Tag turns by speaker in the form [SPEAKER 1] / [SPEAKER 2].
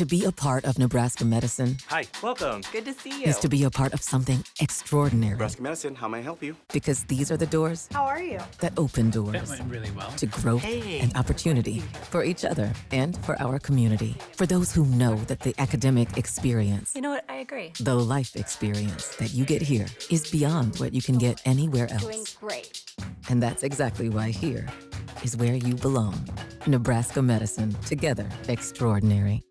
[SPEAKER 1] To be a part of Nebraska medicine
[SPEAKER 2] Hi, welcome.
[SPEAKER 3] Good to see you.
[SPEAKER 1] is to be a part of something extraordinary.
[SPEAKER 4] Nebraska Medicine, how may I help you?
[SPEAKER 1] Because these are the doors
[SPEAKER 3] How are you?
[SPEAKER 1] that open doors.
[SPEAKER 5] That went really well.
[SPEAKER 1] to growth
[SPEAKER 4] Hey.
[SPEAKER 1] and opportunity for each other and for our community. For those who know that the academic experience,
[SPEAKER 3] You know what? I agree.
[SPEAKER 1] the life experience that you get here is beyond what you can get anywhere else.
[SPEAKER 3] Doing great.
[SPEAKER 1] And that's exactly why here is where you belong. Nebraska Medicine, together extraordinary.